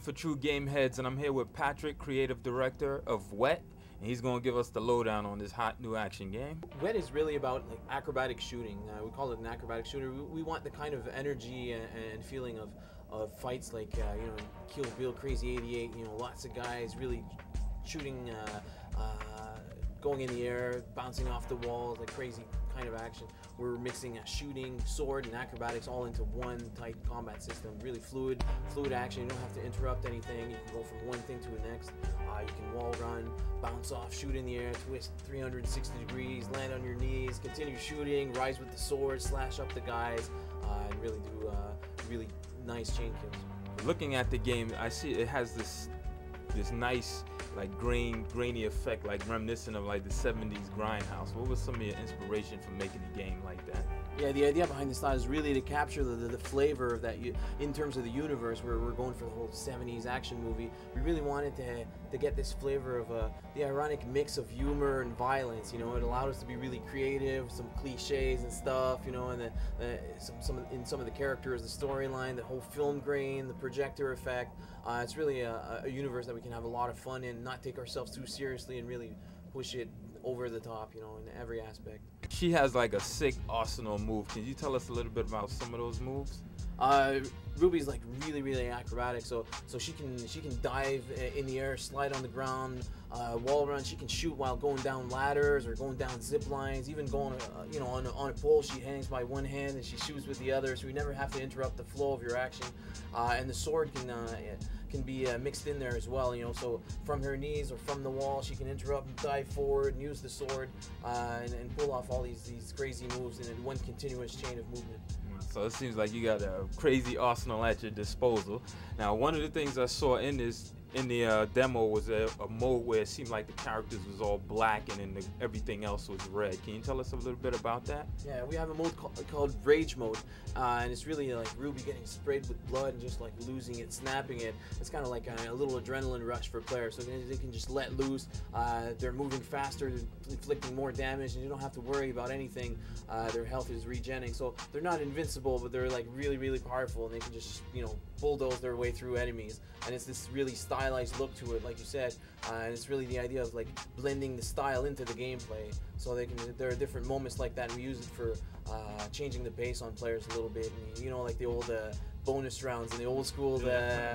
for True Game Heads, and I'm here with Patrick, creative director of Wet, and he's going to give us the lowdown on this hot new action game. Wet is really about like acrobatic shooting. Uh, we call it an acrobatic shooter. We, we want the kind of energy and, and feeling of, of fights like uh, you know Kill Bill, Crazy 88. You know, lots of guys really shooting, uh, uh, going in the air, bouncing off the walls, like crazy kind of action. We're mixing shooting, sword, and acrobatics all into one tight combat system. Really fluid, fluid action. You don't have to interrupt anything. You can go from one thing to the next. Uh, you can wall run, bounce off, shoot in the air, twist 360 degrees, land on your knees, continue shooting, rise with the sword, slash up the guys, uh, and really do uh, really nice chain kills. Looking at the game, I see it has this this nice like grain grainy effect like reminiscent of like the 70s grindhouse what was some of your inspiration for making a game like that yeah, the idea behind the style is really to capture the, the, the, flavor of that you, in terms of the universe where we're going for the whole 70s action movie. We really wanted to, to get this flavor of uh, the ironic mix of humor and violence. You know, it allowed us to be really creative, some cliches and stuff. You know, and the, the some, some in some of the characters, the storyline, the whole film grain, the projector effect. Uh, it's really a, a universe that we can have a lot of fun in, not take ourselves too seriously, and really push it over the top. You know, in every aspect she has like a sick arsenal move. Can you tell us a little bit about some of those moves? Uh, Ruby's like really, really acrobatic. So, so she can she can dive in the air, slide on the ground, uh, wall run. She can shoot while going down ladders or going down zip lines. Even going, uh, you know, on a, on a pole, she hangs by one hand and she shoots with the other. So we never have to interrupt the flow of your action. Uh, and the sword can uh, can be uh, mixed in there as well. You know, so from her knees or from the wall, she can interrupt and dive forward and use the sword uh, and, and, pull off all these these crazy moves in one continuous chain of movement. So it seems like you got a crazy arsenal at your disposal. Now, one of the things I saw in this in the uh, demo was a, a, mode where it seemed like the characters was all black and then the, everything else was red. Can you tell us a little bit about that? Yeah, we have a mode called, called Rage mode, uh, and it's really like Ruby getting sprayed with blood and just like losing it, snapping it. It's kind of like a, a, little adrenaline rush for players, so they, can just let loose. Uh, they're moving faster, they're inflicting more damage, and you don't have to worry about anything. Uh, their health is regenerating, so they're not invincible, but they're like really, really powerful, and they can just you know bulldoze their way through enemies. And it's this really style stylized look to it, like you said, uh, and it's really the idea of like blending the style into the gameplay. So they can there are different moments like that. And we use it for uh, changing the pace on players a little bit. And, you know, like the old uh, bonus rounds in the old school the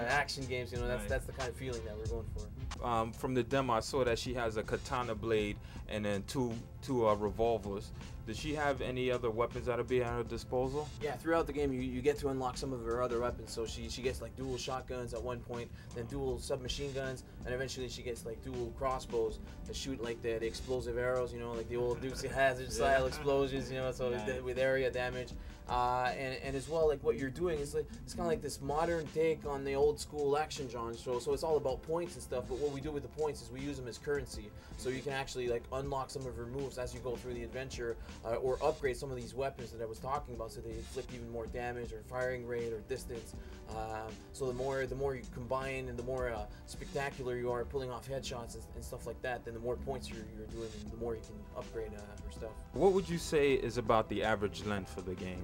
action games. You know, that's that's the kind of feeling that we're going for. Um, from the demo, I saw that she has a katana blade and then two two uh, revolvers. Does she have any other weapons that'll be at her disposal? Yeah, throughout the game, you, you get to unlock some of her other weapons. So she she gets like dual shotguns at one point, then dual submachine guns, and eventually she gets like dual crossbows that shoot like the, the explosive arrows. You know, like the old Dukes of Hazzard style explosions. You know, so nice. with area damage. Uh, and, and as well like what you're doing is like it's kind of like this modern take on the old school action genre so so it's all about points and stuff but what we do with the points is we use them as currency so you can actually like unlock some of her moves as you go through the adventure uh, or upgrade some of these weapons that I was talking about so they inflict even more damage or firing rate or distance um, so the more the more you combine and the more uh, spectacular you are pulling off headshots and, and, stuff like that then the more points you're, you're doing and the more you can upgrade uh, her stuff what would you say is about the average length for the game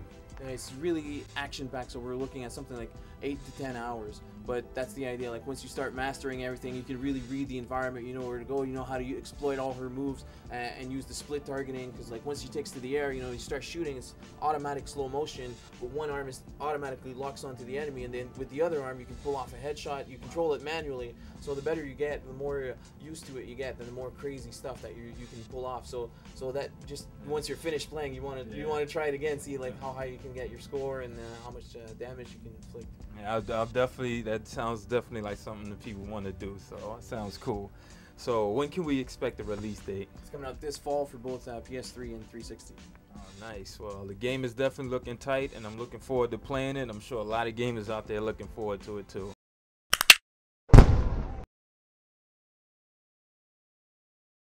it's really action packed, so we're looking at something like eight to ten hours. But that's the idea. Like once you start mastering everything, you can really read the environment. You know where to go. You know how to exploit all her moves and, and use the split targeting. Because like once she takes to the air, you know you start shooting. It's automatic slow motion, but one arm is automatically locks onto the enemy, and then with the other arm you can pull off a headshot. You control it manually. So the better you get, the more used to it you get, then the more crazy stuff that you you can pull off. So so that just once you're finished playing, you want to yeah. you want to try it again, see like how high you can get your score and uh, how much uh, damage you can inflict. Yeah, I'll, I'll, definitely. That sounds definitely like something that people want to do. So it sounds cool. So when can we expect the release date? It's coming out this fall for both uh, PS3 and 360. Oh, nice. Well, the game is definitely looking tight, and I'm looking forward to playing it. I'm sure a lot of gamers out there looking forward to it too.